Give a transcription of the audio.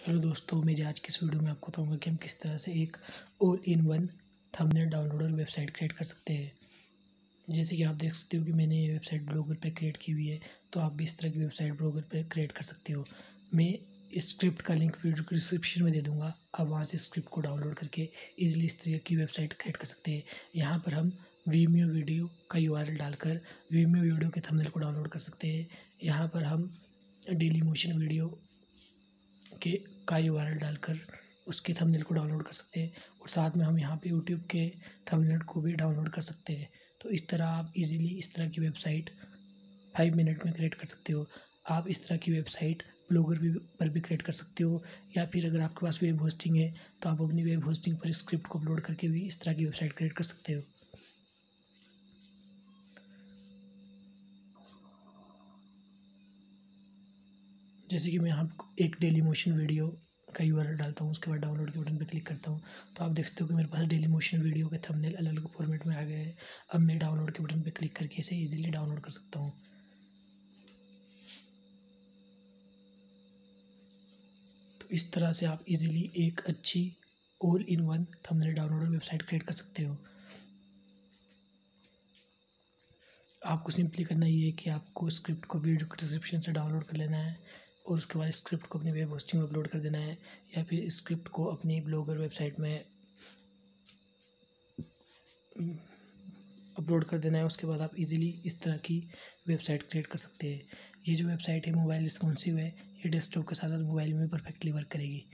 Hello दोस्तों मेरे आज की इस वीडियो में आपको बताऊँगा कि हम किस तरह से एक all in one thumbnail downloader website create कर सकते हैं। जैसे कि आप देख सकते हो कि मैंने ये वेबसाइट ब्लॉगर पे क्रिएट की हुई है तो आप भी इस तरह की वेबसाइट ब्लॉगर पे क्रिएट कर सकते हो। मैं इस स्क्रिप्ट का लिंक वीडियो के डिस्क्रिप्शन में दे दूँगा, आप वहाँ से स्क्रिप्ट को डाउनलोड करके ईजिली इस तरह की वेबसाइट क्रिएट कर सकते हैं। यहाँ पर हम वीमियो वीडियो का यूआरएल डालकर वीमियो वीडियो के थंबनेल को डाउनलोड कर सकते हैं। यहाँ पर हम डेली मोशन वीडियो के का यू डालकर उसके थंबनेल को डाउनलोड कर सकते हैं और साथ में हम यहाँ पे यूट्यूब के थंबनेल को भी डाउनलोड कर सकते हैं। तो इस तरह आप इजीली इस तरह की वेबसाइट फाइव मिनट में क्रिएट कर सकते हो। आप इस तरह की वेबसाइट ब्लॉगर भी, पर भी क्रिएट कर सकते हो या फिर अगर आपके पास वेब होस्टिंग है तो आप अपनी वेब होस्टिंग पर स्क्रिप्ट को अपलोड करके भी इस तरह की वेबसाइट क्रिएट कर सकते हो। जैसे कि मैं यहाँ एक डेली मोशन वीडियो का यू डालता हूँ, उसके बाद डाउनलोड के बटन पर क्लिक करता हूँ। तो आप देखते हो कि मेरे पास डेली मोशन वीडियो के थंबनेल अलग अलग फॉर्मेट में आ गए हैं। अब मैं डाउनलोड के बटन पर क्लिक करके इसे ईजिली डाउनलोड कर सकता हूँ। तो इस तरह से आप इजीली एक अच्छी all in one thumbnail downloader website create कर सकते हो। आपको सिंपली करना ये है कि आपको स्क्रिप्ट को वीडियो डिस्क्रिप्शन से डाउनलोड कर लेना है। और उसके बाद स्क्रिप्ट को अपनी वेब होस्टिंग में अपलोड कर देना है या फिर स्क्रिप्ट को अपनी ब्लॉगर वेबसाइट में अपलोड कर देना है। उसके बाद आप इजीली इस तरह की वेबसाइट क्रिएट कर सकते हैं। ये जो वेबसाइट है मोबाइल रिस्पॉन्सिव है, ये डेस्कटॉप के साथ साथ मोबाइल में परफेक्टली वर्क करेगी।